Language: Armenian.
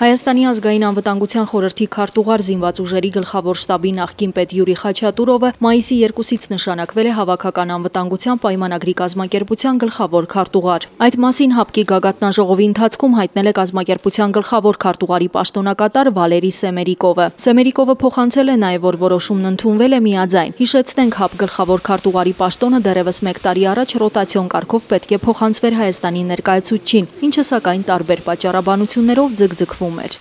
Հայաստանի ազգային անվտանգության խորհրդի քարտուղար զինված ուժերի գլխավոր շտաբի նախկին պետ Յուրի Խաչատուրովը մայիսի 2-ից նշանակվել է հավաքական անվտանգության պայմանագրի կազմակերպության գլխավոր քարտուղար։ Այդ մասին հապկի գագաթնաժողովի ընթացքում հայտնել է կազմակերպության գլխավոր քարտուղարի պաշտոնակատար Վալերի Սեմերիկովը։ Սեմերիկովը փոխանցել է նաև, որ որոշումն ընդունվել է միաձայն։ Հիշեցնենք, հապ գլխավոր քարտուղարի պաշտոնը դեռևս 1 տարի առաջ ռոտացիոն կարգով պետք է փոխանցվեր Հայաստանի ներկայացուցչին, ինչը սակայն տարբեր պատճառաբանություններով ձգձգվում it